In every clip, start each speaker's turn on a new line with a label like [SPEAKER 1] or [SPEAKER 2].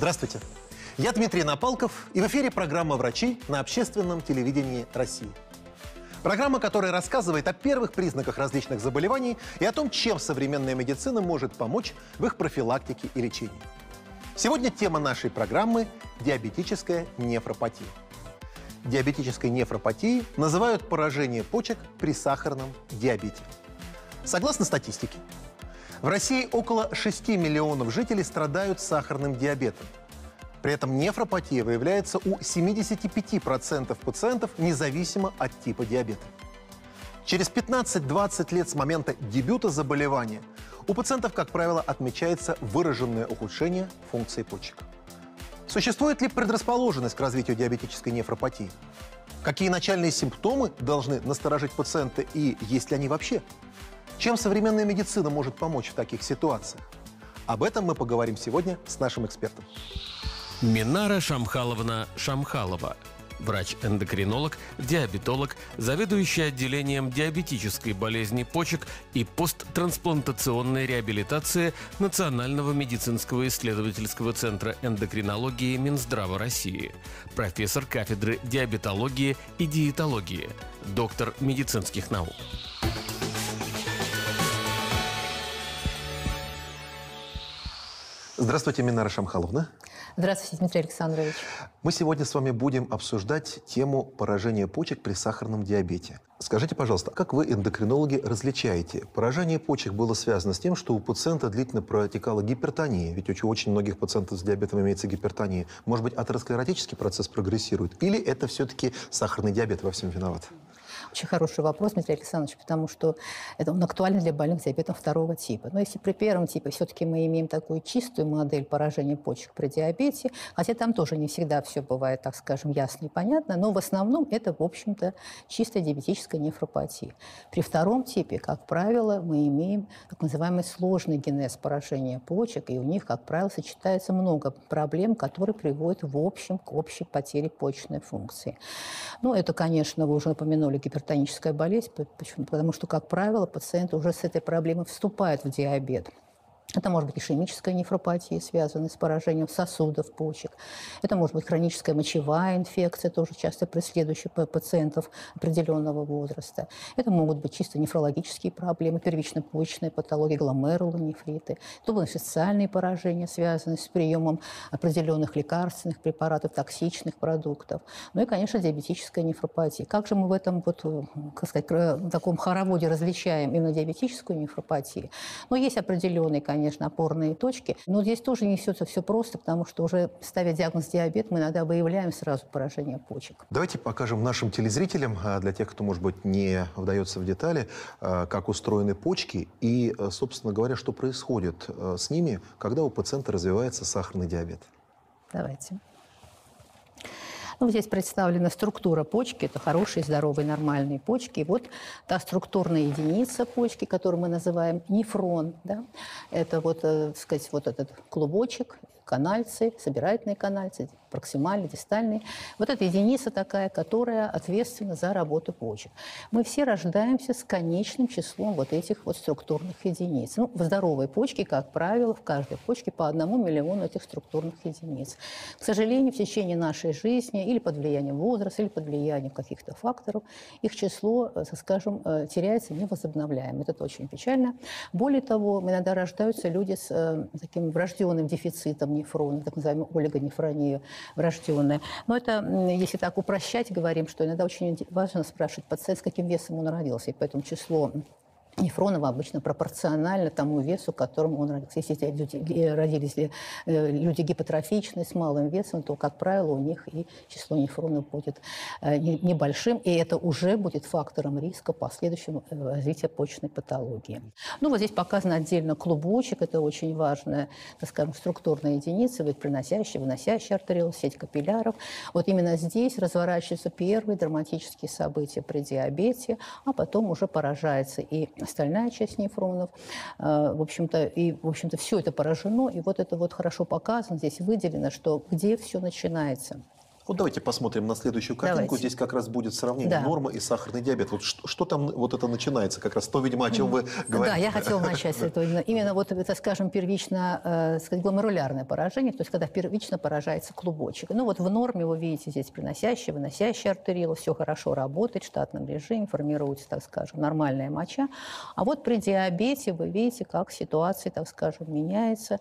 [SPEAKER 1] Здравствуйте. Я Дмитрий Напалков, и в эфире программа «Врачи» на общественном телевидении России. Программа, которая рассказывает о первых признаках различных заболеваний и о том, чем современная медицина может помочь в их профилактике и лечении. Сегодня тема нашей программы – диабетическая нефропатия. Диабетической нефропатией называют поражение почек при сахарном диабете. Согласно статистике, в России около 6 миллионов жителей страдают сахарным диабетом. При этом нефропатия выявляется у 75% пациентов независимо от типа диабета. Через 15-20 лет с момента дебюта заболевания у пациентов, как правило, отмечается выраженное ухудшение функции почек. Существует ли предрасположенность к развитию диабетической нефропатии? Какие начальные симптомы должны насторожить пациента и есть ли они вообще? Чем современная медицина может помочь в таких ситуациях? Об этом мы поговорим сегодня с нашим экспертом.
[SPEAKER 2] Минара Шамхаловна Шамхалова – врач-эндокринолог, диабетолог, заведующий отделением диабетической болезни почек и посттрансплантационной реабилитации Национального медицинского исследовательского центра эндокринологии Минздрава России, профессор кафедры диабетологии и диетологии, доктор медицинских наук.
[SPEAKER 1] Здравствуйте, Минара Шамхаловна.
[SPEAKER 3] Здравствуйте, Дмитрий Александрович.
[SPEAKER 1] Мы сегодня с вами будем обсуждать тему поражения почек при сахарном диабете. Скажите, пожалуйста, как вы, эндокринологи, различаете? Поражение почек было связано с тем, что у пациента длительно протекала гипертония, ведь у очень многих пациентов с диабетом имеется гипертония. Может быть, атеросклеротический процесс прогрессирует? Или это все-таки сахарный диабет во всем виноват?
[SPEAKER 3] Очень хороший вопрос, Дмитрий Александрович, потому что это он актуален для больных диабетом второго типа. Но если при первом типе все-таки мы имеем такую чистую модель поражения почек при диабете, хотя там тоже не всегда все бывает, так скажем, ясно и понятно, но в основном это, в общем-то, чистая диабетическая нефропатия. При втором типе, как правило, мы имеем так называемый сложный генез поражения почек, и у них, как правило, сочетается много проблем, которые приводят в общем к общей потере почечной функции. Ну, это, конечно, вы уже напомянули гипертонию, гипертоническая болезнь. Почему? Потому что, как правило, пациенты уже с этой проблемой вступают в диабет. Это может быть ишемическая нефропатия, связанная с поражением сосудов почек. Это может быть хроническая мочевая инфекция, тоже часто преследующая пациентов определенного возраста. Это могут быть чисто нефрологические проблемы, первично-почечные патологии, гломерулонефриты. Это будут социальные поражения, связанные с приемом определенных лекарственных препаратов, токсичных продуктов. Ну и, конечно, диабетическая нефропатия. Как же мы в этом вот, как сказать, таком хороводе различаем именно диабетическую нефропатию? Но есть определенные, конечно, конечно, опорные точки. Но здесь тоже не все, все просто, потому что уже ставя диагноз диабет, мы иногда выявляем сразу поражение почек.
[SPEAKER 1] Давайте покажем нашим телезрителям, а, для тех, кто, может быть, не вдается в детали, а, как устроены почки и, а, собственно говоря, что происходит с ними, когда у пациента развивается сахарный диабет.
[SPEAKER 3] Давайте. Ну, здесь представлена структура почки. Это хорошие, здоровые, нормальные почки. И вот та структурная единица почки, которую мы называем нефрон. Да? Это вот, э, так сказать, вот этот клубочек, канальцы, собирательные канальцы, проксимальные, дистальные. Вот эта единица такая, которая ответственна за работу почек. Мы все рождаемся с конечным числом вот этих вот структурных единиц. Ну, в здоровой почке, как правило, в каждой почке по одному миллиону этих структурных единиц. К сожалению, в течение нашей жизни или под влиянием возраста, или под влиянием каких-то факторов, их число, э, скажем, э, теряется невозобновляемо. Это очень печально. Более того, иногда рождаются люди с э, таким врожденным дефицитом нефрона, так называемая олигонефрония врожденная. Но это, если так упрощать, говорим, что иногда очень важно спрашивать пациент, с каким весом он родился. И поэтому число Нефронова обычно пропорционально тому весу, которому он родился. Если люди, родились э, люди гипотрофичные, с малым весом, то, как правило, у них и число нефронов будет э, небольшим, и это уже будет фактором риска последующего э, развития почечной патологии. Ну, вот здесь показан отдельно клубочек, это очень важная, так скажем, структурная единица, ведь приносящая, выносящая артериол, сеть капилляров. Вот именно здесь разворачиваются первые драматические события при диабете, а потом уже поражается и остальная часть нефронов. Э, в общем-то, и, в общем-то, все это поражено, и вот это вот хорошо показано, здесь выделено, что где все начинается.
[SPEAKER 1] Вот давайте посмотрим на следующую картинку.
[SPEAKER 3] Давайте.
[SPEAKER 1] Здесь как раз будет сравнение
[SPEAKER 3] Да.
[SPEAKER 1] нормы и сахарный диабет. Вот что, что там вот это начинается? Как раз то, видимо, о чем вы говорите.
[SPEAKER 3] Да, я хотела начать с этого. Именно, вот это, скажем, первично, э, сказать, гломерулярное поражение, то есть когда первично поражается клубочек. Ну вот в норме вы видите здесь приносящий, выносящий артериол, все хорошо работает в штатном режиме, формируется, так скажем, нормальная моча. А вот при диабете вы видите, как ситуация, так скажем, меняется.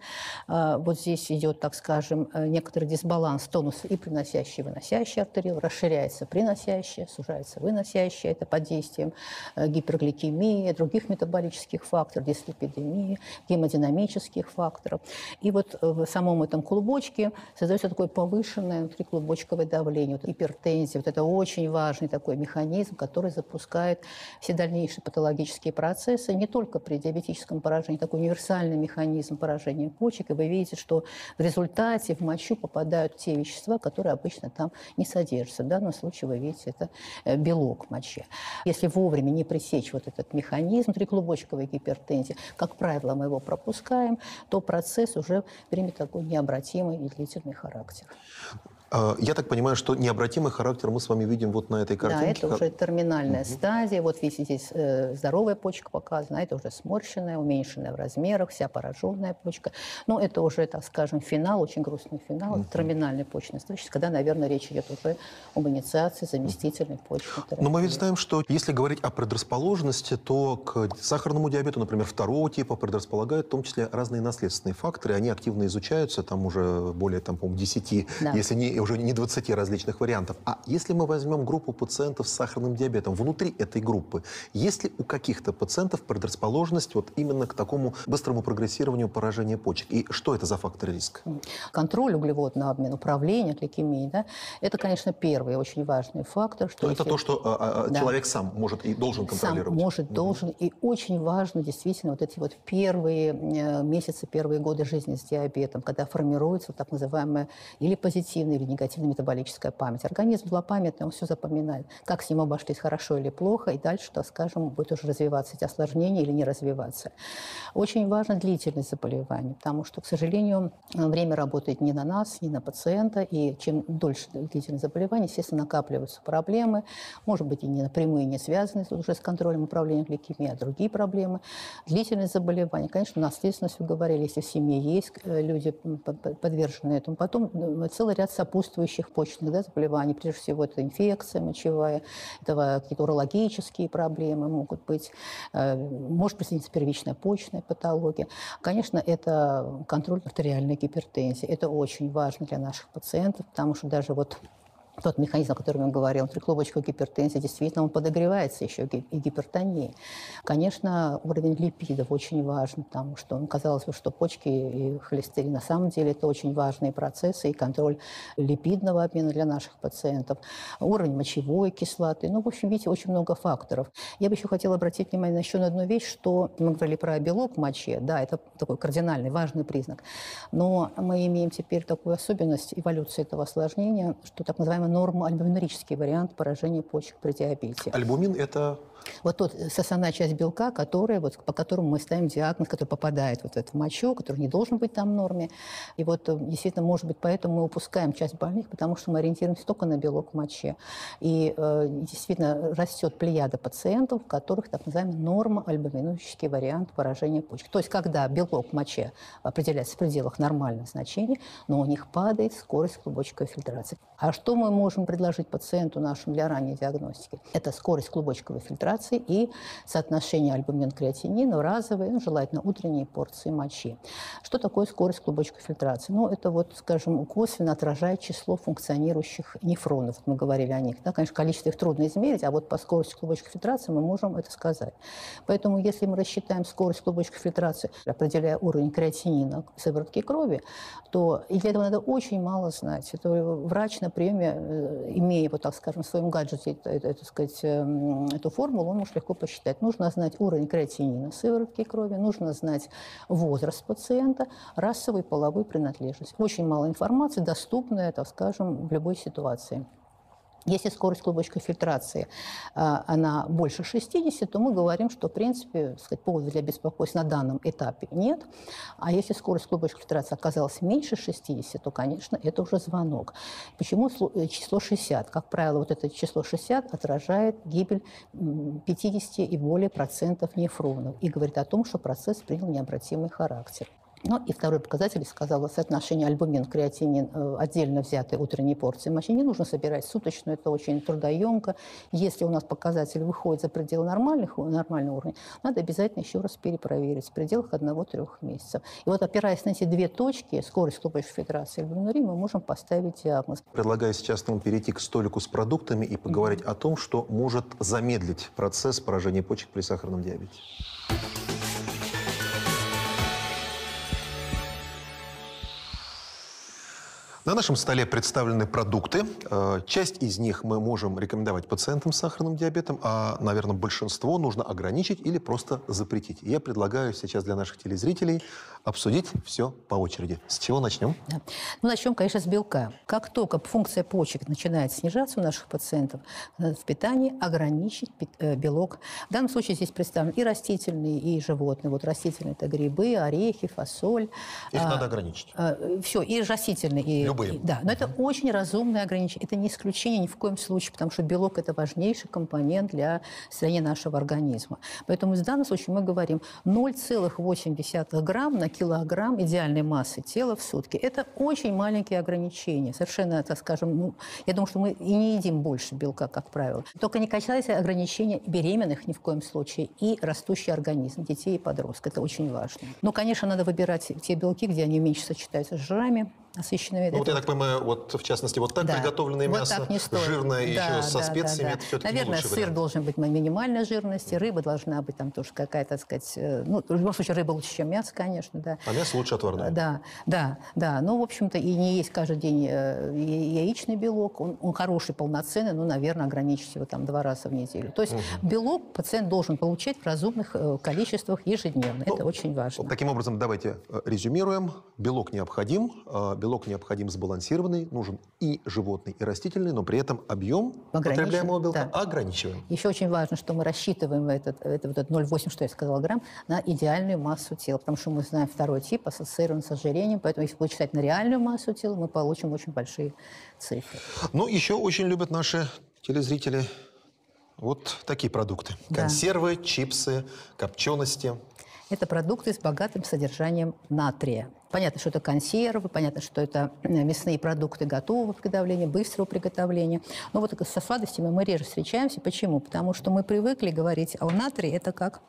[SPEAKER 3] Э, Вот здесь идет, так скажем, э, некоторый дисбаланс тонуса и приносящий, и выносящий артериол, расширяется приносящее, сужается выносящее, это под действием э, гипергликемии, других метаболических факторов, дислепидемии, гемодинамических факторов. И вот э, в самом этом клубочке создается такое повышенное внутриклубочковое давление, вот гипертензия. Вот это очень важный такой механизм, который запускает все дальнейшие патологические процессы, не только при диабетическом поражении, такой универсальный механизм поражения почек. И вы видите, что в результате в мочу попадают те вещества, которые обычно там не содержатся. В данном случае вы видите, это э, белок в моче. Если вовремя не пресечь вот этот механизм триклубочковой гипертензии, как правило, мы его пропускаем, то процесс уже примет такой необратимый и длительный характер.
[SPEAKER 1] А, Я так понимаю, что необратимый характер мы с вами видим вот на этой
[SPEAKER 3] Да,
[SPEAKER 1] картинке.
[SPEAKER 3] это уже терминальная стадия. Вот видите, здесь э, здоровая почка показана, а это уже сморщенная, уменьшенная в размерах, вся пораженная почка. Но это уже, так скажем, финал, очень грустный финал, терминальной почечной стадии, когда, наверное, речь идет уже об инициации заместительной терапии.
[SPEAKER 1] Но мы ведь знаем, что если говорить о предрасположенности, то к сахарному диабету, например, второго типа предрасполагают в том числе разные наследственные факторы. Они активно изучаются, там уже более, там, по-моему, 10,
[SPEAKER 3] Да.
[SPEAKER 1] если не, уже не 20 различных вариантов. А если мы возьмем группу пациентов с сахарным диабетом, внутри этой группы, есть ли у каких-то пациентов предрасположенность вот именно к такому быстрому прогрессированию поражения почек? И что это за факторы риска?
[SPEAKER 3] Контроль углеводного обмена, управление гликемией, да, это, конечно, первый очень важный фактор. Что
[SPEAKER 1] Но это
[SPEAKER 3] если-
[SPEAKER 1] то, что а, а,
[SPEAKER 3] Да.
[SPEAKER 1] человек сам может и должен
[SPEAKER 3] сам
[SPEAKER 1] контролировать.
[SPEAKER 3] может, должен. И очень важно действительно вот эти вот первые э, месяцы, первые годы жизни с диабетом, когда формируется вот так называемая или позитивная, или негативная метаболическая память. Организм злопамятный, он все запоминает. Как с ним обошлись, хорошо или плохо, и дальше, так скажем, будет уже развиваться эти осложнения или не развиваться. Очень важна длительность заболевания, потому что, к сожалению, время работает не на нас, не на пациента, и чем дольше длительность заболевания, естественно, накапливаются проблемы, может быть, и не напрямую не связаны уже с контролем управления гликемией, а другие проблемы. Длительность заболевания, конечно, наследственность, вы говорили, если в семье есть э, люди подвержены этому. Потом целый ряд сопутствующих почечных да, заболеваний, прежде всего, это инфекция мочевая, это какие-то урологические проблемы могут быть, э, может присоединиться первичная почечная патология. Конечно, это контроль артериальной гипертензии. Это очень важно для наших пациентов, потому что даже вот тот механизм, о котором я говорил, триклубочковая гипертензия, действительно, он подогревается еще и гипертонией. Конечно, уровень липидов очень важен, потому что ну, казалось бы, что почки и холестерин на самом деле это очень важные процессы и контроль липидного обмена для наших пациентов, уровень мочевой кислоты. Ну, в общем, видите, очень много факторов. Я бы еще хотела обратить внимание еще на одну вещь, что мы говорили про белок в моче, да, это такой кардинальный, важный признак. Но мы имеем теперь такую особенность эволюции этого осложнения, что так называемый нормоальбуминурический вариант поражения почек при диабете.
[SPEAKER 1] Альбумин – это
[SPEAKER 3] Вот тот сосана часть белка, которая, вот, по которому мы ставим диагноз, который попадает вот в эту мочу, который не должен быть там в норме. И вот э, действительно, может быть, поэтому мы упускаем часть больных, потому что мы ориентируемся только на белок в моче. И э, действительно растет плеяда пациентов, у которых так называемый нормоальбуминурический вариант поражения почек. То есть когда белок в моче определяется в пределах нормальных значений, но у них падает скорость клубочковой фильтрации. А что мы можем предложить пациенту нашему для ранней диагностики? Это скорость клубочковой фильтрации и соотношение альбумин-креатинина в разовые, ну, желательно утренние порции мочи. Что такое скорость клубочковой фильтрации? Ну, это вот, скажем, косвенно отражает число функционирующих нефронов. Мы говорили о них. Да? Конечно, количество их трудно измерить, а вот по скорости клубочковой фильтрации мы можем это сказать. Поэтому, если мы рассчитаем скорость клубочковой фильтрации, определяя уровень креатинина в сыворотке крови, то и для этого надо очень мало знать. Это врач на приеме, э, имея, вот так скажем, в своем гаджете это, сказать, эм, эту формулу, он может легко посчитать. Нужно знать уровень креатинина в сыворотке крови, нужно знать возраст пациента, расовую и половую принадлежность. Очень мало информации, доступная, так скажем, в любой ситуации. Если скорость клубочковой фильтрации а, она больше 60, то мы говорим, что, в принципе, сказать, повода для беспокойства на данном этапе нет. А если скорость клубочковой фильтрации оказалась меньше 60, то, конечно, это уже звонок. Почему э, число 60? Как правило, вот это число 60 отражает гибель 50 и более процентов нефронов и говорит о том, что процесс принял необратимый характер. Ну и второй показатель, сказала, соотношение альбумин-креатинин э, отдельно взятой утренней порции мочи. Не нужно собирать суточную, это очень трудоемко. Если у нас показатель выходит за пределы нормальных, нормального уровня, надо обязательно еще раз перепроверить в пределах одного-трех месяцев. И вот опираясь на эти две точки, скорость клубочной фильтрации альбуминурии, мы можем поставить диагноз.
[SPEAKER 1] Предлагаю сейчас нам перейти к столику с продуктами и поговорить mm-hmm. о том, что может замедлить процесс поражения почек при сахарном диабете. На нашем столе представлены продукты. Э, часть из них мы можем рекомендовать пациентам с сахарным диабетом, а, наверное, большинство нужно ограничить или просто запретить. Я предлагаю сейчас для наших телезрителей обсудить все по очереди. С чего начнем?
[SPEAKER 3] Да. Ну, начнем, конечно, с белка. Как только функция почек начинает снижаться у наших пациентов, надо в питании ограничить э, белок. В данном случае здесь представлены и растительные, и животные. Вот растительные – это грибы, орехи, фасоль.
[SPEAKER 1] Их а, надо ограничить. А,
[SPEAKER 3] все, и растительные, и
[SPEAKER 1] Любые.
[SPEAKER 3] Да, но это очень разумное ограничение. Это не исключение ни в коем случае, потому что белок – это важнейший компонент для строения нашего организма. Поэтому в данном случае мы говорим 0,8 грамм на килограмм идеальной массы тела в сутки. Это очень маленькие ограничения. Совершенно, так скажем, ну, я думаю, что мы и не едим больше белка, как правило. Только не касается ограничения беременных ни в коем случае и растущий организм детей и подростков. Это очень важно. Но, конечно, надо выбирать те белки, где они меньше сочетаются с жирами, насыщенными.
[SPEAKER 1] Ну, вот я так понимаю, вот в частности, вот так да. приготовленное вот мясо, так не стоит. жирное, да, еще да, со специями, да, это все-таки
[SPEAKER 3] Наверное, сыр вариант. должен быть минимальной жирности, рыба должна быть там тоже какая-то, так сказать, э, ну, в любом случае, рыба лучше, чем мясо, конечно, да.
[SPEAKER 1] А мясо лучше отварное?
[SPEAKER 3] Да, да, да. Ну, в общем-то, и не есть каждый день э, яичный белок, он, он хороший, полноценный, ну, наверное, ограничить его там два раза в неделю. То есть угу. белок пациент должен получать в разумных э, количествах ежедневно, ну, это очень важно.
[SPEAKER 1] Таким образом, давайте резюмируем. Белок необходим, белок необходим сбалансированный нужен и животный, и растительный, но при этом объем потребляемого белка да. ограничиваем.
[SPEAKER 3] Еще очень важно, что мы рассчитываем этот, это вот этот 0,8, что я сказала, грамм, на идеальную массу тела, потому что мы знаем второй тип, ассоциирован с ожирением, поэтому если будет считать на реальную массу тела, мы получим очень большие цифры.
[SPEAKER 1] Ну, еще очень любят наши телезрители вот такие продукты. Да. Консервы, чипсы, копчености.
[SPEAKER 3] Это продукты с богатым содержанием натрия. Понятно, что это консервы, понятно, что это э, мясные продукты готового приготовления, быстрого приготовления. Но вот со сладостями мы реже встречаемся. Почему? Потому что мы привыкли говорить, а у натрия это как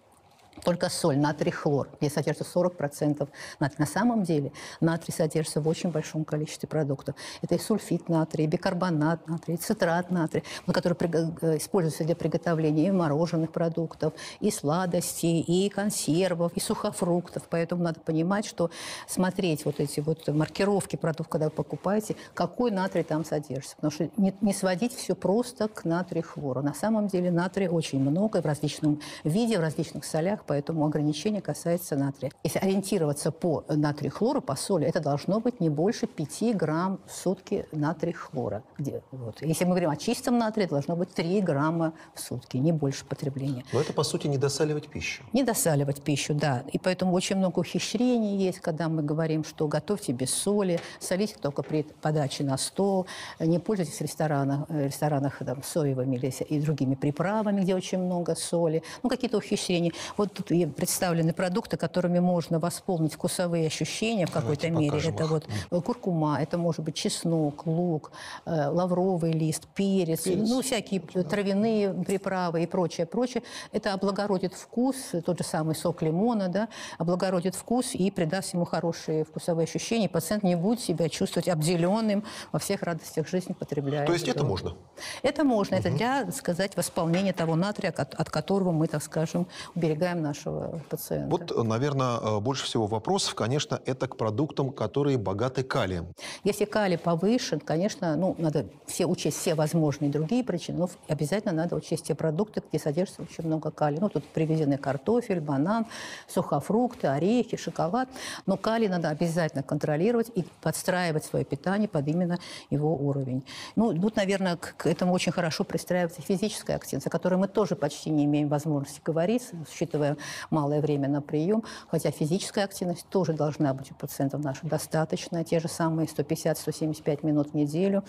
[SPEAKER 3] только соль, натрий хлор, где содержится 40% натрия. На самом деле натрий содержится в очень большом количестве продуктов. Это и сульфид натрия, и бикарбонат натрия, и цитрат натрия, который э, используется для приготовления и мороженых продуктов, и сладостей, и консервов, и сухофруктов. Поэтому надо понимать, что смотреть вот эти вот маркировки продуктов, когда вы покупаете, какой натрий там содержится. Потому что не, не сводить все просто к натрию хлору. На самом деле натрия очень много в различном виде, в различных солях, поэтому ограничение касается натрия. Если ориентироваться по натрию хлора, по соли, это должно быть не больше 5 грамм в сутки натрия хлора. Где, вот. Если мы говорим о чистом натрии, должно быть 3 грамма в сутки, не больше потребления.
[SPEAKER 1] Но это, по сути, не досаливать пищу.
[SPEAKER 3] Не досаливать пищу, да. И поэтому очень много ухищрений есть, когда мы говорим, что готовьте без соли, солите только при подаче на стол, не пользуйтесь в ресторанах, в ресторанах там, соевыми или и другими приправами, где очень много соли. Ну, какие-то ухищрения. Вот тут представлены продукты, которыми можно восполнить вкусовые ощущения в какой-то мере. Это вот э, куркума, это может быть чеснок, лук, э, лавровый лист, перец, перец. ну, всякие да. травяные приправы и прочее, прочее. Это облагородит вкус, тот же самый сок лимона, да, облагородит вкус и придаст ему хорошие вкусовые ощущения. Пациент не будет себя чувствовать обделенным во всех радостях жизни, потребляя.
[SPEAKER 1] То есть это можно?
[SPEAKER 3] Это можно. Угу. Это для, сказать, восполнения того натрия, от, от которого мы, так скажем, уберегаем наш нашего пациента.
[SPEAKER 1] Вот, наверное, э, больше всего вопросов, конечно, это к продуктам, которые богаты калием.
[SPEAKER 3] Если калий повышен, конечно, ну, надо все учесть все возможные другие причины, но обязательно надо учесть те продукты, где содержится очень много калия. Ну, тут привезены картофель, банан, сухофрукты, орехи, шоколад. Но калий надо обязательно контролировать и подстраивать свое питание под именно его уровень. Ну, тут, наверное, к, к этому очень хорошо пристраивается физическая активность, о которой мы тоже почти не имеем возможности говорить, учитывая малое время на прием, хотя физическая активность тоже должна быть у пациентов наших достаточно, те же самые 150-175 минут в неделю,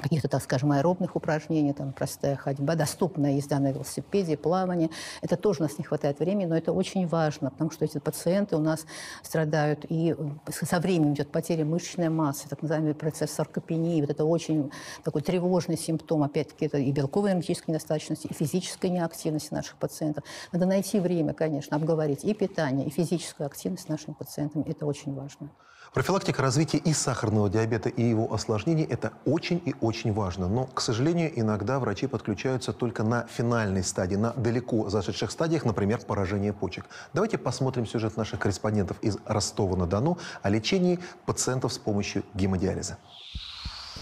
[SPEAKER 3] каких-то, так скажем, аэробных упражнений, там простая ходьба, доступная езда на велосипеде, плавание. Это тоже у нас не хватает времени, но это очень важно, потому что эти пациенты у нас страдают, и э, со временем идет потеря мышечной массы, так называемый процесс саркопении. Вот это очень такой тревожный симптом, опять-таки, это и белковой энергетической недостаточности, и физической неактивности наших пациентов. Надо найти время, конечно, обговорить и питание, и физическую активность с нашими пациентами. Это очень важно.
[SPEAKER 1] Профилактика развития и сахарного диабета, и его осложнений – это очень и очень важно. Но, к сожалению, иногда врачи подключаются только на финальной стадии, на далеко зашедших стадиях, например, поражение почек. Давайте посмотрим сюжет наших корреспондентов из Ростова-на-Дону о лечении пациентов с помощью гемодиализа.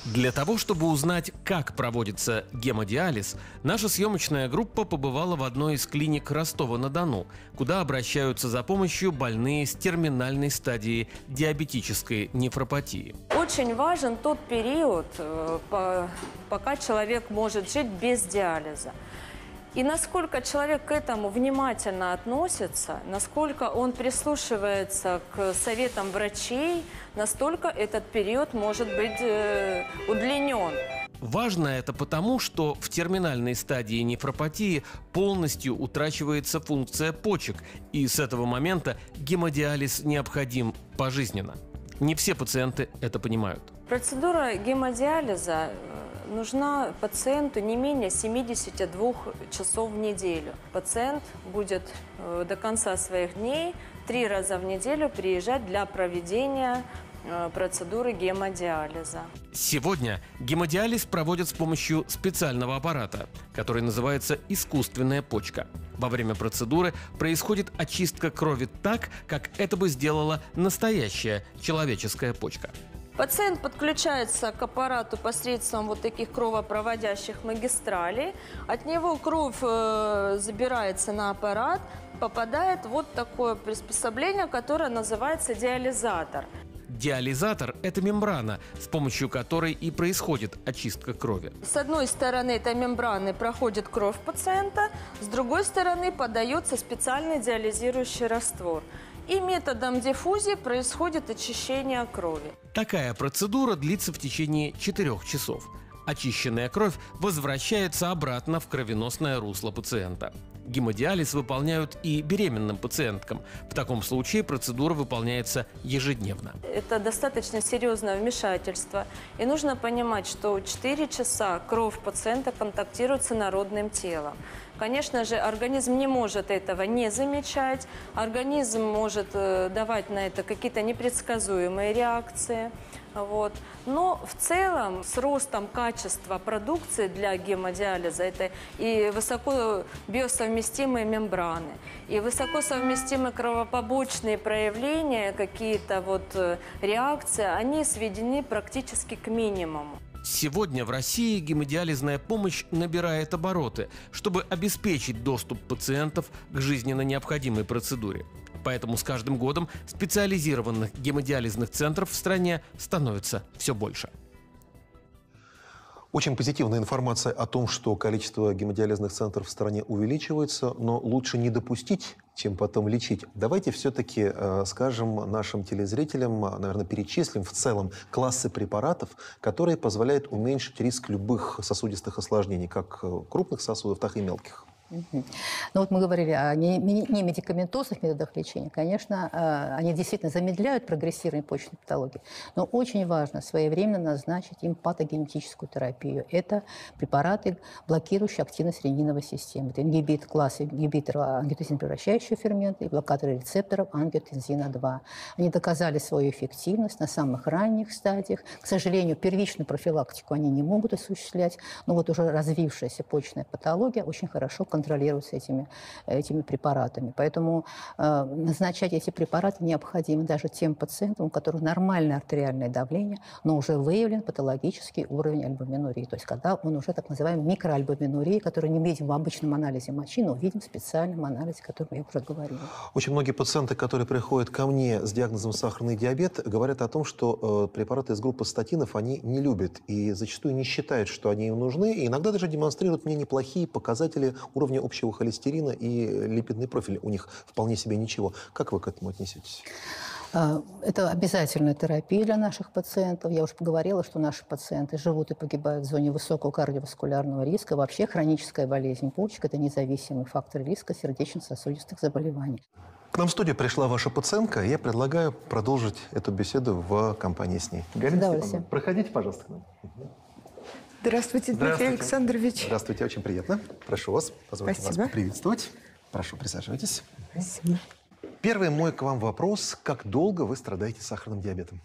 [SPEAKER 2] Для того, чтобы узнать, как проводится гемодиализ, наша съемочная группа побывала в одной из клиник Ростова-на-Дону, куда обращаются за помощью больные с терминальной стадией диабетической нефропатии.
[SPEAKER 4] Очень важен тот период, э, пока человек может жить без диализа. И насколько человек к этому внимательно относится, насколько он прислушивается к советам врачей, настолько этот период может быть э, удлинен.
[SPEAKER 2] Важно это потому, что в терминальной стадии нефропатии полностью утрачивается функция почек, и с этого момента гемодиализ необходим пожизненно. Не все пациенты это понимают.
[SPEAKER 4] Процедура гемодиализа нужна пациенту не менее 72 часов в неделю. Пациент будет э, до конца своих дней три раза в неделю приезжать для проведения э, процедуры гемодиализа.
[SPEAKER 2] Сегодня гемодиализ проводят с помощью специального аппарата, который называется искусственная почка. Во время процедуры происходит очистка крови так, как это бы сделала настоящая человеческая почка.
[SPEAKER 4] Пациент подключается к аппарату посредством вот таких кровопроводящих магистралей. От него кровь э, забирается на аппарат, попадает вот такое приспособление, которое называется диализатор.
[SPEAKER 2] Диализатор – это мембрана, с помощью которой и происходит очистка крови.
[SPEAKER 4] С одной стороны этой мембраны проходит кровь пациента, с другой стороны подается специальный диализирующий раствор и методом диффузии происходит очищение крови.
[SPEAKER 2] Такая процедура длится в течение 4 часов. Очищенная кровь возвращается обратно в кровеносное русло пациента. Гемодиализ выполняют и беременным пациенткам. В таком случае процедура выполняется ежедневно.
[SPEAKER 4] Это достаточно серьезное вмешательство. И нужно понимать, что 4 часа кровь пациента контактирует с инородным телом. Конечно же, организм не может этого не замечать. Организм может э, давать на это какие-то непредсказуемые реакции. Вот. Но в целом с ростом качества продукции для гемодиализа это и высоко биосовместимые мембраны, и высоко совместимые кровопобочные проявления, какие-то вот э, реакции, они сведены практически к минимуму.
[SPEAKER 2] Сегодня в России гемодиализная помощь набирает обороты, чтобы обеспечить доступ пациентов к жизненно необходимой процедуре. Поэтому с каждым годом специализированных гемодиализных центров в стране становится все больше.
[SPEAKER 1] Очень позитивная информация о том, что количество гемодиализных центров в стране увеличивается, но лучше не допустить, чем потом лечить. Давайте все-таки э, скажем нашим телезрителям, наверное, перечислим в целом классы препаратов, которые позволяют уменьшить риск любых сосудистых осложнений, как э, крупных сосудов, так и мелких.
[SPEAKER 3] Ну вот мы говорили о немедикаментозных методах лечения. Конечно, э, они действительно замедляют прогрессирование почечной патологии, но очень важно своевременно назначить им патогенетическую терапию. Это препараты, блокирующие активность рениновой системы. Это ингибит, класс ингибитора ангиотензин превращающего фермента и блокаторы рецепторов ангиотензина-2. Они доказали свою эффективность на самых ранних стадиях. К сожалению, первичную профилактику они не могут осуществлять, но вот уже развившаяся почечная патология очень хорошо контролируется контролируется этими, этими препаратами. Поэтому э, назначать эти препараты необходимо даже тем пациентам, у которых нормальное артериальное давление, но уже выявлен патологический уровень альбуминурии. То есть когда он уже так называемый микроальбуминурии, который не видим в обычном анализе мочи, но видим в специальном анализе, о котором я уже говорила.
[SPEAKER 1] Очень многие пациенты, которые приходят ко мне с диагнозом сахарный диабет, говорят о том, что э, препараты из группы статинов они не любят и зачастую не считают, что они им нужны, и иногда даже демонстрируют мне неплохие показатели уровня общего холестерина и липидный профиль у них вполне себе ничего. Как вы к этому отнесетесь?
[SPEAKER 3] А, это обязательная терапия для наших пациентов. Я уже поговорила, что наши пациенты живут и погибают в зоне высокого кардиоваскулярного риска. Вообще хроническая болезнь почек – это независимый фактор риска сердечно-сосудистых заболеваний.
[SPEAKER 1] К нам в студию пришла ваша пациентка, и я предлагаю продолжить эту беседу в компании с ней. Галина Степановна, проходите, пожалуйста, к нам.
[SPEAKER 5] Здравствуйте, Дмитрий
[SPEAKER 1] Здравствуйте.
[SPEAKER 5] Александрович.
[SPEAKER 1] Здравствуйте, очень приятно. Прошу вас, позвольте
[SPEAKER 5] Спасибо.
[SPEAKER 1] вас поприветствовать. Прошу, присаживайтесь.
[SPEAKER 5] Спасибо.
[SPEAKER 1] Первый мой к вам вопрос. Как долго вы страдаете сахарным диабетом?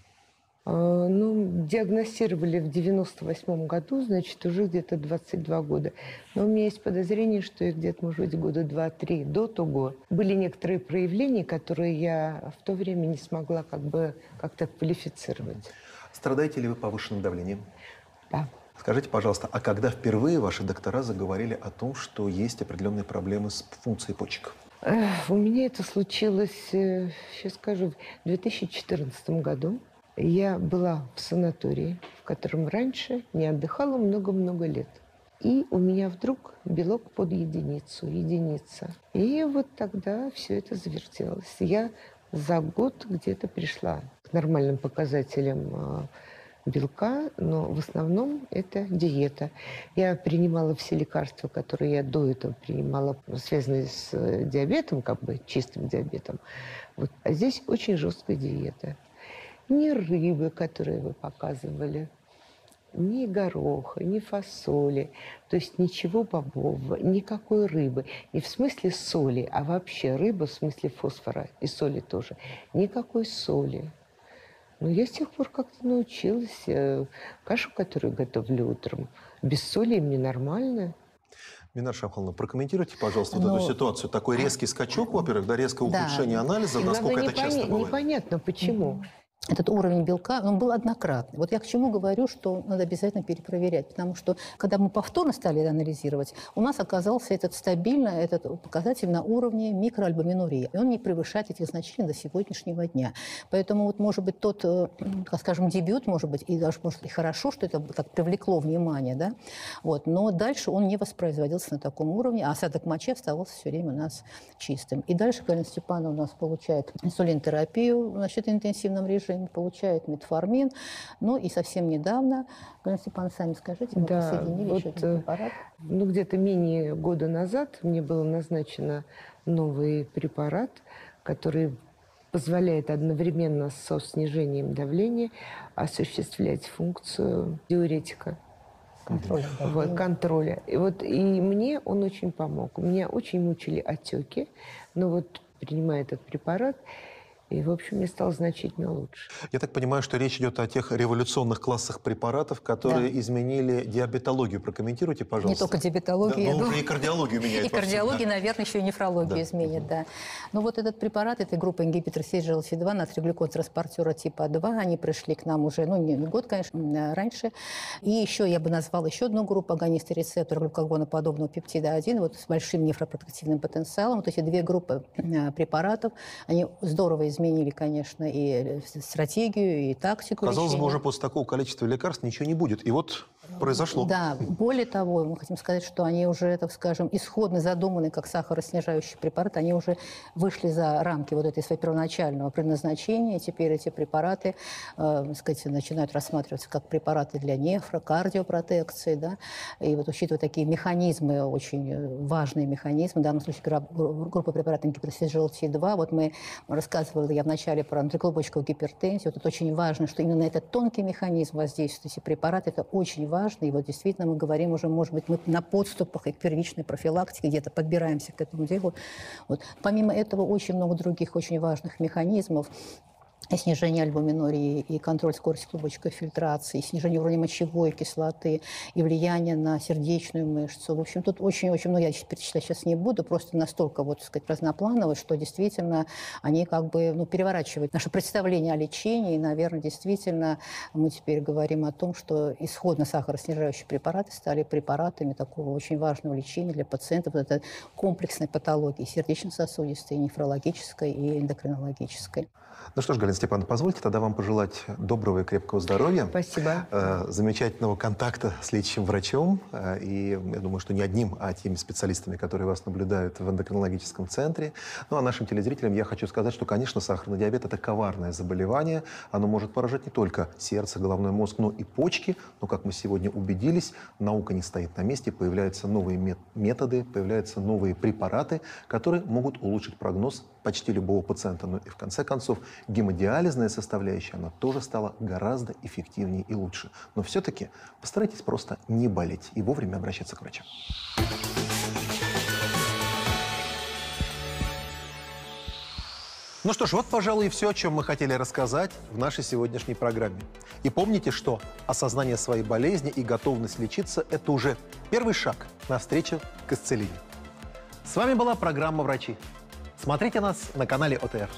[SPEAKER 5] А, Ну, диагностировали в 98 году, значит, уже где-то 22 года. Но у меня есть подозрение, что и где-то, может быть, года 2-3 до того были некоторые проявления, которые я в то время не смогла как бы как-то квалифицировать.
[SPEAKER 1] Страдаете ли вы повышенным давлением?
[SPEAKER 5] Да.
[SPEAKER 1] Скажите, пожалуйста, а когда впервые ваши доктора заговорили о том, что есть определенные проблемы с функцией почек?
[SPEAKER 5] У меня это случилось, э, сейчас скажу, в 2014 году. Я была в санатории, в котором раньше не отдыхала много-много лет. И у меня вдруг белок под единицу, единица. И вот тогда все это завертелось. Я за год где-то пришла к нормальным показателям а, белка, но в основном это диета. Я принимала все лекарства, которые я до этого принимала, связанные с э, диабетом, как бы чистым диабетом. Вот. А здесь очень жесткая диета. Ни рыбы, которые вы показывали, ни гороха, ни фасоли, то есть ничего бобового, никакой рыбы. Не в смысле соли, а вообще рыба в смысле фосфора и соли тоже. Никакой соли. Но я с тех пор как-то научилась. э, Кашу, которую готовлю утром, без соли мне нормально.
[SPEAKER 1] Минар Шамхаловна, прокомментируйте, пожалуйста, вот
[SPEAKER 3] Ну,
[SPEAKER 1] эту ситуацию. Такой резкий скачок, во-первых, да, резкое
[SPEAKER 3] Да.
[SPEAKER 1] ухудшение анализа,
[SPEAKER 5] И
[SPEAKER 1] насколько это часто
[SPEAKER 5] непоня-
[SPEAKER 1] бывает?
[SPEAKER 5] Непонятно, почему.
[SPEAKER 3] Этот уровень белка, он был однократный. Вот я к чему говорю, что надо обязательно перепроверять, потому что когда мы повторно стали анализировать, у нас оказался этот стабильно, этот показатель на уровне микроальбуминурии, и он не превышает этих значений до сегодняшнего дня. Поэтому вот, может быть, тот, э, скажем, дебют, может быть, и даже, может, и хорошо, что это так привлекло внимание, да, вот, но дальше он не воспроизводился на таком уровне, а осадок мочи оставался все время у нас чистым. И дальше Галина Степановна у нас получает инсулинотерапию значит, в интенсивном режиме, получает метформин. Ну и совсем недавно, Галина Степановна, сами скажите, мы
[SPEAKER 5] Да,
[SPEAKER 3] присоединили
[SPEAKER 5] вот,
[SPEAKER 3] еще один
[SPEAKER 5] э,
[SPEAKER 3] препарат.
[SPEAKER 5] Ну, где-то менее года назад мне было назначено новый препарат, который позволяет одновременно со снижением давления осуществлять функцию диуретика.
[SPEAKER 3] Контроля
[SPEAKER 5] Вот, контроля. И вот и мне он очень помог. Меня очень мучили отеки, но вот принимая этот препарат, и, в общем, мне стало значительно лучше.
[SPEAKER 1] Я так понимаю, что речь идет о тех революционных классах препаратов, которые изменили диабетологию. Прокомментируйте,
[SPEAKER 3] Не
[SPEAKER 1] пожалуйста.
[SPEAKER 3] только диабетология,
[SPEAKER 1] Да, но уже
[SPEAKER 3] думаю.
[SPEAKER 1] и кардиологию меняет.
[SPEAKER 3] И
[SPEAKER 1] да.
[SPEAKER 3] наверное, еще и нефрологию
[SPEAKER 1] Да.
[SPEAKER 3] изменит, да. Ну вот этот препарат, эта группа ингибитор CGLC2, натриглюкозтранспортера типа 2, они пришли к нам уже, ну не год, конечно, м, раньше. И еще я бы назвала еще одну группу агонисты рецептора глюкогоноподобного пептида 1, вот с большим нефропротективным потенциалом. Вот эти две группы э, препаратов, они здорово изменили, конечно, и стратегию, и тактику
[SPEAKER 1] Казалось бы,
[SPEAKER 3] лечения.
[SPEAKER 1] уже после такого количества лекарств ничего не будет. И вот произошло.
[SPEAKER 3] Да, более того, мы хотим сказать, что они уже, так скажем, исходно задуманы как сахароснижающий препарат, они уже вышли за рамки вот этой своего первоначального предназначения. Теперь эти препараты, э, сказать, начинают рассматриваться как препараты для нефро, кардиопротекции, да, и вот учитывая такие механизмы, очень э, важные механизмы, в данном случае группа препаратов GLT2, вот мы рассказывали я вначале про внутриклубочковую гипертензию, вот это очень важно, что именно этот тонкий механизм воздействует. Эти препараты, это очень важно, и вот действительно мы говорим уже, может быть, мы на подступах и к первичной профилактике где-то подбираемся к этому делу. Вот. Помимо этого очень много других очень важных механизмов, снижение альбуминурии, и контроль скорости клубочковой фильтрации, снижение уровня мочевой кислоты, и влияние на сердечную мышцу. В общем, тут очень-очень много, я перечислять сейчас не буду, просто настолько, вот, так сказать, разноплановые, что действительно они как бы ну, переворачивают наше представление о лечении, и, наверное, действительно мы теперь говорим о том, что исходно сахароснижающие препараты стали препаратами такого очень важного лечения для пациентов. Вот это комплексной патологии сердечно-сосудистой, нефрологической и эндокринологической.
[SPEAKER 1] Ну что ж, Галина Степановна, позвольте тогда вам пожелать доброго и крепкого здоровья.
[SPEAKER 5] Спасибо.
[SPEAKER 1] Э, замечательного контакта с лечащим врачом. Э, и я думаю, что не одним, а теми специалистами, которые вас наблюдают в эндокринологическом центре. Ну а нашим телезрителям я хочу сказать, что, конечно, сахарный диабет – это коварное заболевание. Оно может поражать не только сердце, головной мозг, но и почки. Но, как мы сегодня убедились, наука не стоит на месте, появляются новые методы, появляются новые препараты, которые могут улучшить прогноз почти любого пациента. Но и в конце концов гемодиализная составляющая, она тоже стала гораздо эффективнее и лучше. Но все-таки постарайтесь просто не болеть и вовремя обращаться к врачам. Ну что ж, вот, пожалуй, и все, о чем мы хотели рассказать в нашей сегодняшней программе. И помните, что осознание своей болезни и готовность лечиться – это уже первый шаг навстречу к исцелению. С вами была программа «Врачи». Смотрите нас на канале ОТР.